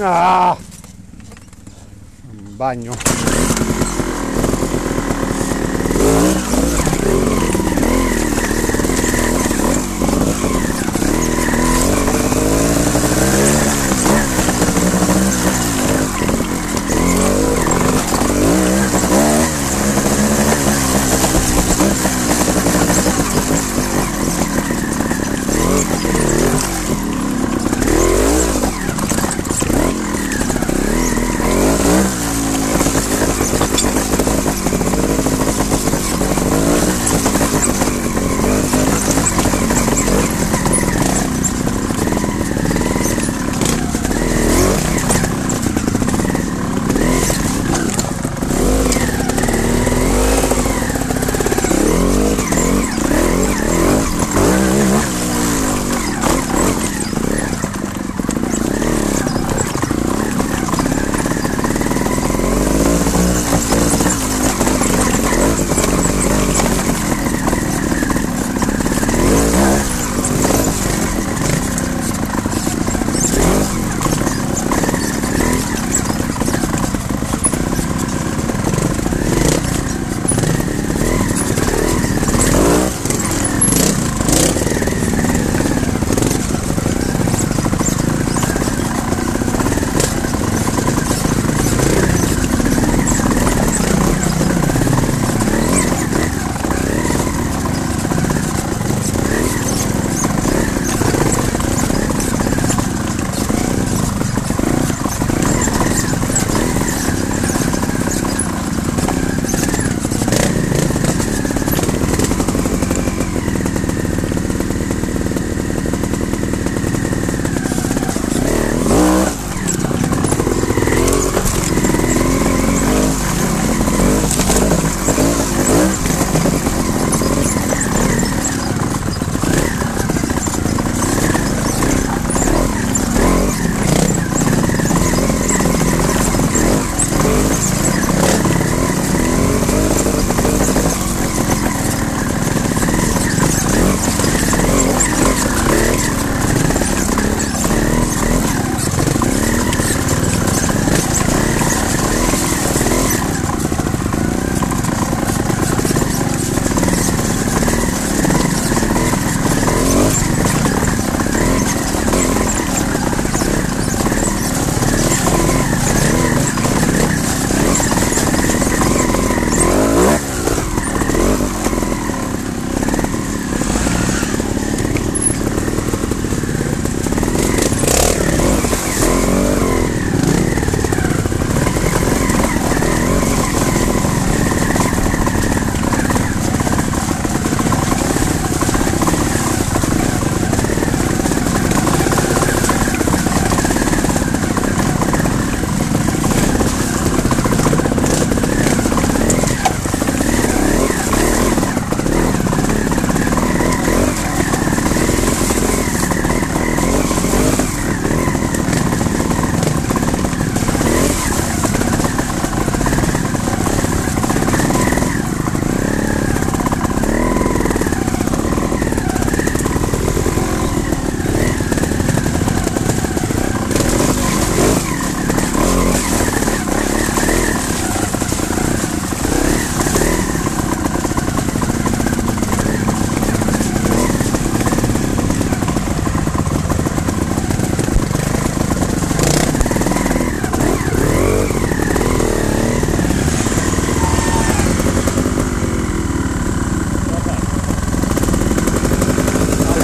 Ah! Un bagno.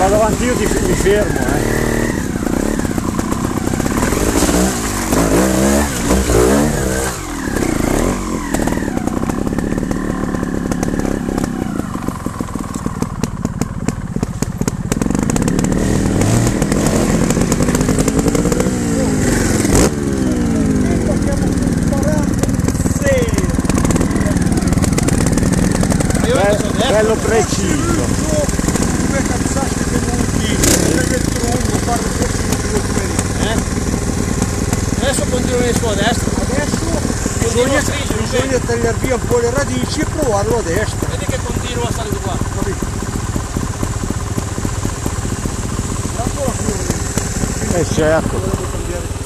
Vado avanti io ti, mi fermo eh. Be- bello preciso un elettrono, fare forse due quelli. Eh? Adesso continuano su a destra. Adesso bisogna, bisogna tagliare via un po' le radici e provarlo a destra. Vedi che continua a salire qua. Capito? Eh certo